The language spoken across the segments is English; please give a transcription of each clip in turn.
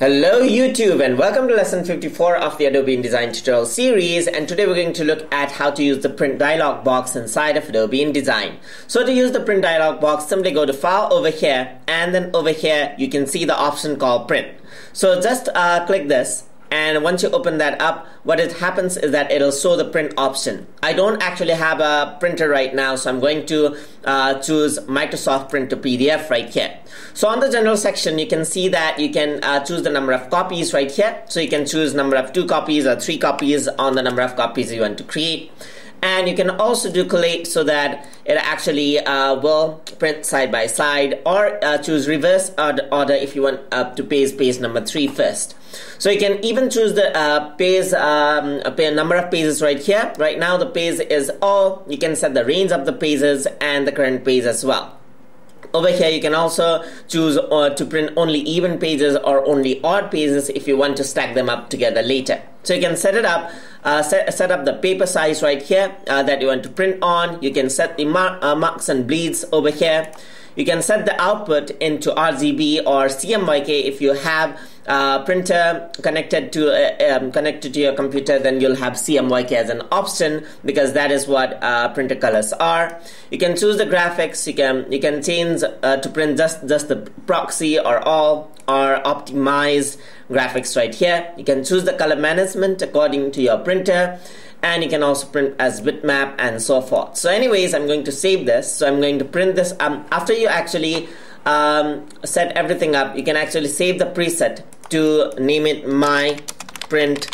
Hello YouTube and welcome to lesson 54 of the Adobe InDesign tutorial series and today we're going to look at how to use the print dialog box inside of Adobe InDesign. So to use the print dialog box simply go to file over here and then over here you can see the option called print. So just uh, click this and once you open that up what it happens is that it'll show the print option. I don't actually have a printer right now so I'm going to uh, choose Microsoft print to PDF right here. So on the general section you can see that you can uh, choose the number of copies right here. So you can choose number of two copies or three copies on the number of copies you want to create and you can also do collate so that it actually uh, will print side by side or uh, choose reverse order if you want uh, to paste page number three first. So you can even choose the uh, page um, number of pages right here. Right now the page is all you can set the range of the pages and the current page as well over here you can also choose uh, to print only even pages or only odd pages if you want to stack them up together later. So you can set it up uh, set, set up the paper size right here uh, that you want to print on. You can set the mar uh, marks and bleeds over here you can set the output into RGB or CMYK if you have a printer connected to uh, um, connected to your computer then you'll have CMYK as an option because that is what uh, printer colors are. You can choose the graphics. You can you can change uh, to print just just the proxy or all or optimized graphics right here. You can choose the color management according to your printer and you can also print as bitmap and so forth. So anyways I'm going to save this. So I'm going to print this. Um, after you actually um, set everything up you can actually save the preset to name it my print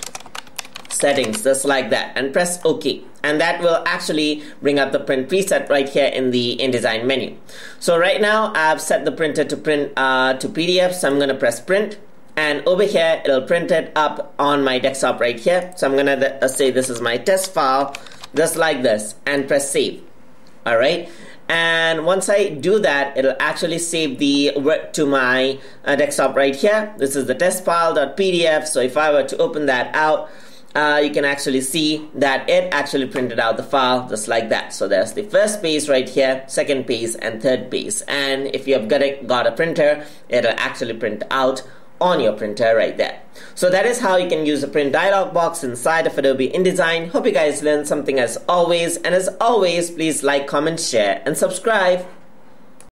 settings just like that. And press OK. And that will actually bring up the print preset right here in the InDesign menu. So right now I've set the printer to print uh, to PDF. So I'm gonna press print and over here it'll print it up on my desktop right here. So I'm gonna uh, say this is my test file. Just like this. And press save. Alright? And once I do that it'll actually save the work to my uh, desktop right here. This is the test file.pdf so if I were to open that out uh, you can actually see that it actually printed out the file just like that. So there's the first page right here, second page, and third page. And if you've got a, got a printer, it'll actually print out on your printer right there. So that is how you can use the print dialog box inside of Adobe InDesign. Hope you guys learned something as always and as always please like, comment, share and subscribe.